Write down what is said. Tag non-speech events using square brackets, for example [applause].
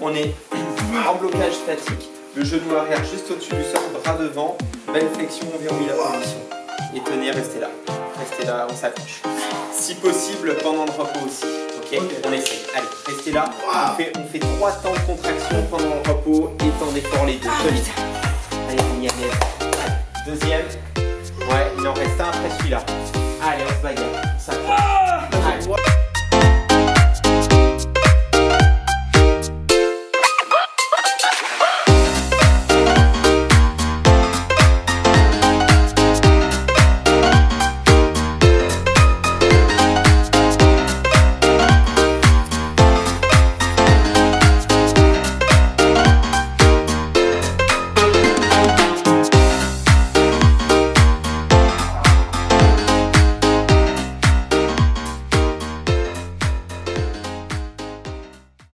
On est [clears throat] en blocage statique, le genou arrière juste au-dessus du sol, bras devant, belle flexion, on verrouille la position. Et tenez, restez là. Restez là, on s'accroche. Si possible, pendant le repos aussi. Ok, On essaye. Allez, restez là. On, fait, trois temps de contraction pendant le repos et temps d'effort les deux. Ah, Solide. Allez, Deuxième. Ouais, il en reste un après celui-là. Allez, on se bagarre. On.